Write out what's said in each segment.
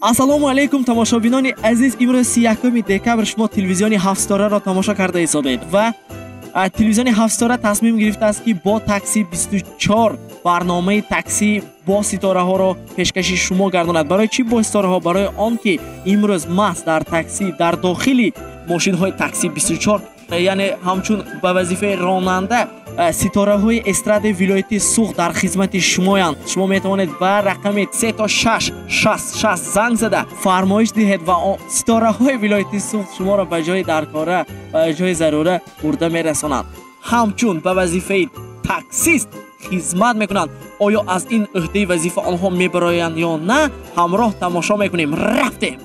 ассалому алайкум тамошобинони азиз имрӯз сиякуми декабр шумо телевизиони ҳафтстораро тамошо карда ҳисобед ва телевизиони ҳафтстора тасмим гирифтааст ки бо такси 24 барномаи такси бо ситораҳоро пешкаши шумо гардонад барои чӣ бо ситораҳо барои он ки имрӯз маҳз дар такси дар дохили мошинҳои такси 24 яъне ҳамчун ба вазифаи ронанда ситораҳои эстрадаи вилояти сух дар хизмати шумоянд. Шумо метавонед ба рақами 3666 занг зада фармоиш диҳед ва ситораҳои вилояти сух шуморо ба ҷои даркора ба ҷои зарура бурда мерасонанд ҳамчун ба вазифаи таксист хизмат мекунанд. Оё аз ин ӯҳдаи вазифа онҳо мебароянд ё на ҳамроҳ тамошо мекунем. Рафтем!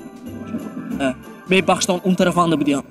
Мебахштон он тарафанда будиям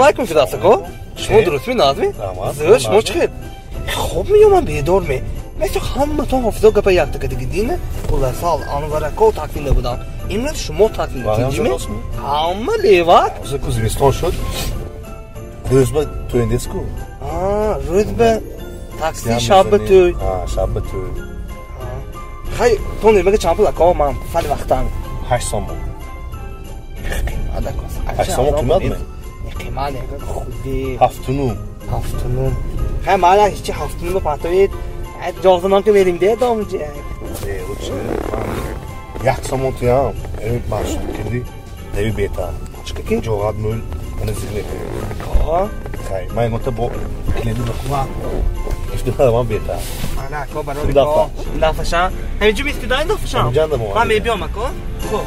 шумо як мефидавсако шумо дурустми назми зӯр шумо чӣ хел? Хоб миёман бедор ме. مثل همه تو حافظه گپ یک تک دیگه دینه کل سال انورکو تکمیل بودم امروز شما تکمیل کردیم همه لیوات از کوزمستان شد روزبه تو اندسکو آه روزبه تاکسی شب تو آه شب تو خی تو نمیگه چند پول کام من فل وقتان 8 سوم 8 سوم قیمت قیمت خودی هفتونوم هفتونوم خیلی من هیچی هفتونوم رو پتوید Cazından ki vereyim diye damcı. Yaksa montu ya. Evet maşallah kendi devi beta. Çıkı ki? Cogad mül. Onu zirve. Ka? Kay. May nota bu. Kendi bakma. İşte her zaman beta. Ana ko barodi ko. Lafışa. Hem cümle istidayen lafışa. Hem canım o. Ben mi biliyorum ko? Ko.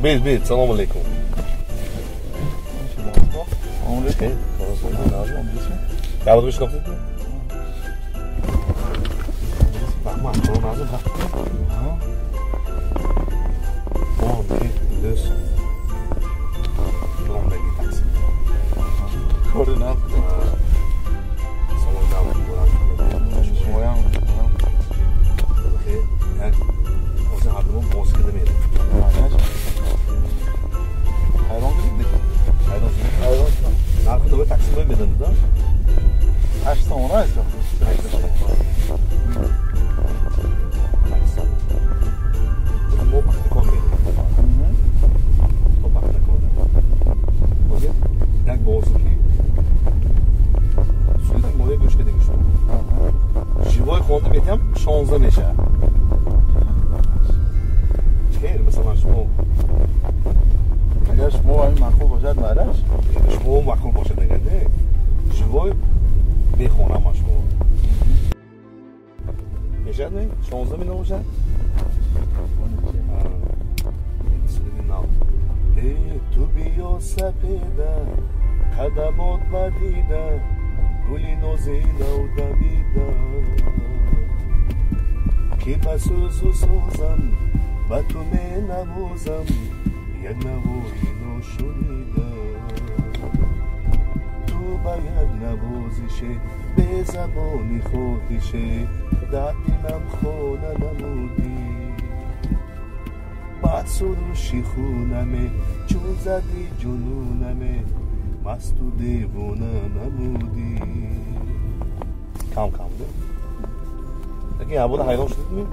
Beet, beet, salam alaikum. Ja, wat rustig nog niet. Wacht maar, gewoon naar de Oh, nee, dus. Ik ben een beetje taxi? Живой xonda betam 16 necha. Xeyr, masalan shmo اگر شما این مخول باشد معلش shmo ma'qul boshad deganda Живой bexonam shmo. Nechami? 16 ming bo'lsa? ای تو بیا سپیده قدمات بدیده گلی نازیده و دمیده که به سوز و سوزم به تو می نوازم یک نوایی نشنیده تو باید نوازیشه به زبانی خودشه در دلم خونه نمودی بعد سروشی خونمه چون زدی جنونمه مست و دیوونه نمودی کم کم ده لیکن اول حیران شدید می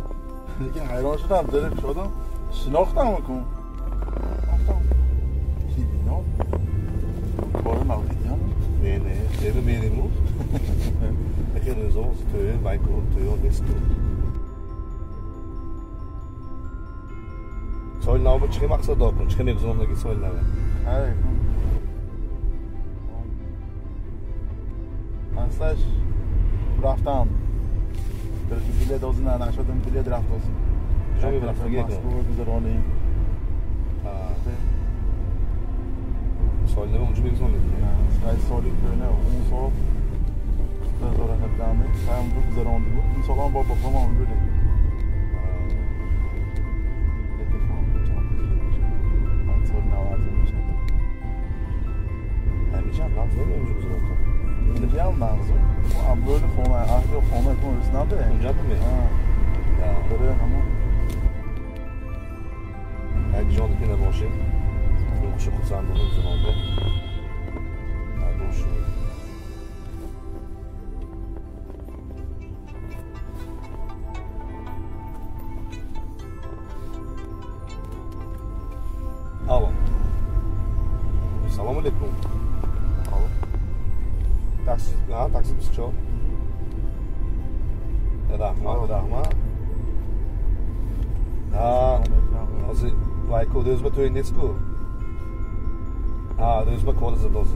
لیکن حیران شدم درک شدم شناختم کن گفتم اینا کار مولیدیان نه نه دیگه میریم و لیکن روزا توی وایکو توی نستو Soil navı çıkı maksat dokun, çıkı mevzumdaki soil navı. هی اصلاش رفتم برای بیله دوزی نه نشدم بیله درفت دوزی کجا می‌رفت؟ بگی کن. مسئول گذرانی Ha, soil navı ucu mevzum dedi. سعی سالی که نه اون سال بذاره هدامه سعی اونجا گذراندی بود این سال هم با بابام اونجا دی اتفاق جان من Italian so. am Blöde vor meiner Achtung, vor meiner Kunde ist Nabe. Und Jappe mit. Ja, Blöde, Hammer. Ja, die Jean, die Kinder, Moshe. Ich bin schon kurz an, du zo. Ja, dag oh. maar, ja. dag maar. Ah, also, lajko, da uzme tu indijsku. A, da uzme kod ze, dozu.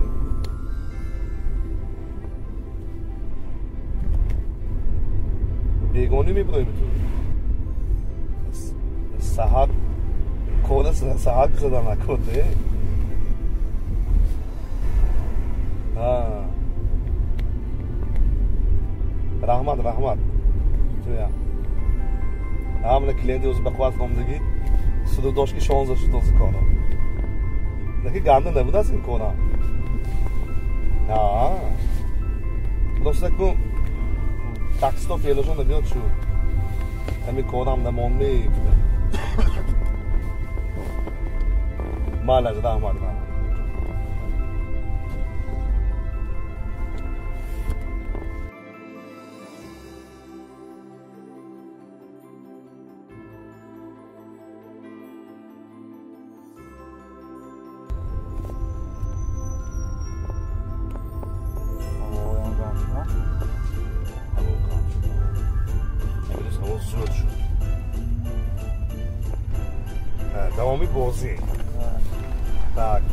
Begoni mi brojim tu. Sahat, koda da na. Ah. تو یا همون کلیدی از بقوات خواندگی سودو داشت که 16 شد از کارا نکی گنده نبود از این کارا ها دوست کن تاکسی تو فیلشون نمیاد شو همین کارا هم نمان می مال از رحمت رحمت Ebiliyorsun Tommy Bozy. Tak.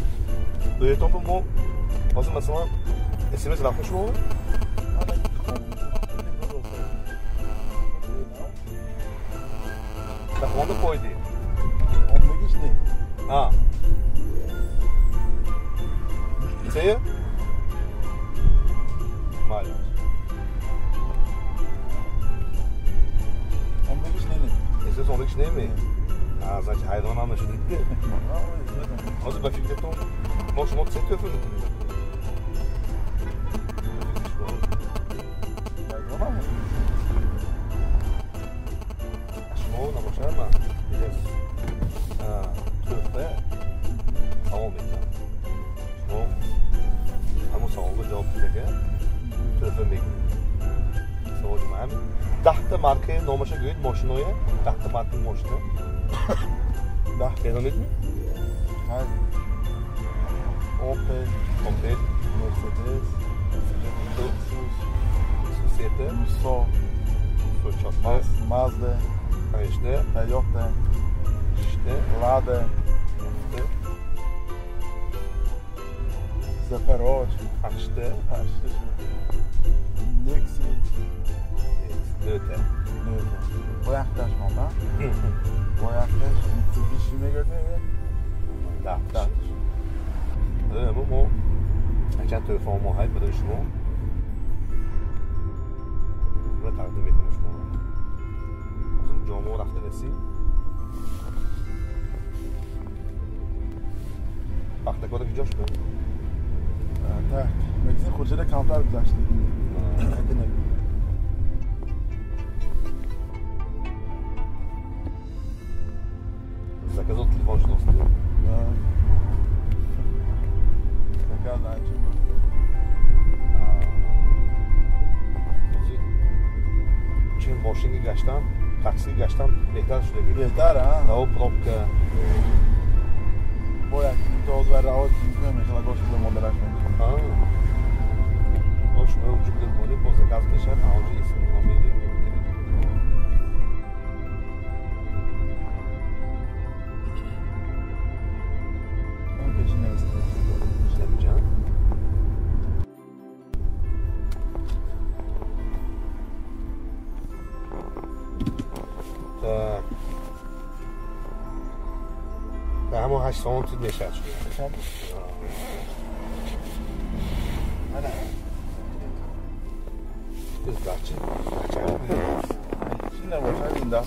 To je to, bo... Ozymę, co mam? Jestem z Rafał Szło? Porsche gehört, машиное, автоматная машина. Да, kennen het niet? Nein. Opel. Opel. Mercedes. Suzette. Musso. Fırçatlar. Mazda. Ha işte. Toyota. İşte. Lada. İşte. Zaporoj. Ha işte. Ha işte. Никси. Nexi. Bu rastlan O yaklaşmama. bir yaklaşım işime götürüyor. Da, da. Ee, bu mu? Kettő forma hajpad is van. Retardom itt most van. Azon da Moore after the kadar وقت کار Evet, جاش بود تحت مگزین خورجه کمتر گذاشتی Vallahi cuma. Çin boşluğu geçtim. Taksi geçtim. Behtar şurada gidiyor. Behtar ha? Ne o blokka. Boya imtiyoz ve rahat izlemiş. Allah koşulda moderasyon. Ha. Hoş, öncümden bunu bozacak az geçer. Ağacı isim. 还上去再下去。Biz bahçe. Şimdi boşa bin daha.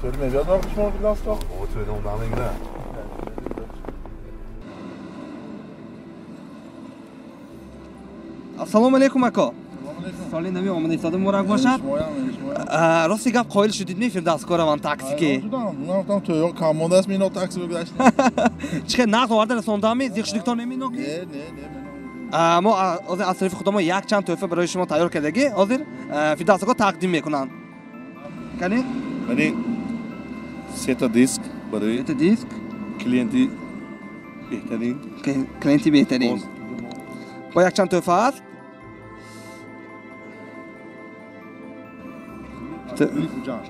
Söyleme, biraz daha kuşma oldu biraz daha. O söyle, ondan da gider. Assalomu alaykum aka. Assalomu alaykum. Solinami omadingiz, sodim muborak bo'lsin. рости гап қоил шудид мефирда аз кораван таксике гуфтам ту ё коммунаст мино такси бигашт чихе нағд оварда расондами зиқшудиктон неминок мо озир аз тарафи худо мо якчанд тӯҳфа барои шумо тайёр кардаги озир фирдавсако тақдим мекунанд. Кани мани сета диск барои сета диск? клиенти беҳтарин. Клиенти беҳтарин. Бо якчанд тӯҳфа аст?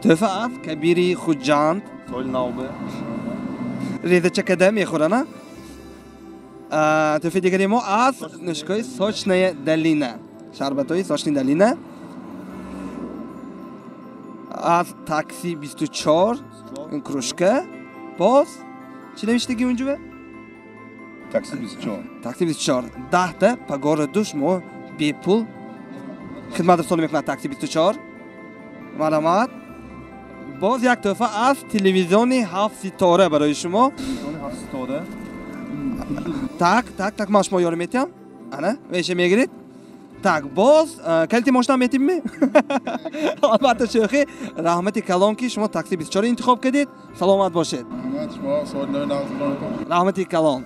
Tøffaaf kabiri khujant. Rida kadam ya khurana. Tøffi digrimo as nishkoi sochne dalina. Sharbatoi sochne dalina. از تاکسی 24 این کروشکه باز چی نمیشه دیگه اونجا تاکسی 24 تاکسی 24 ده تا پا گار دوش مو بی پول خدمت رسانی میکنه تاکسی 24 марҳамат боз як тӯҳфа аз телевизиони ҳафтситора барои шумо. Так так так ман шумо ёрӣ метиҳам. Ана веша мегиред? Так боз калити мошина метибме албатта шӯхӣ раҳмати калон ки шумо такси бисчора интихоб кардед. Саломат бошед. Раҳмати калон.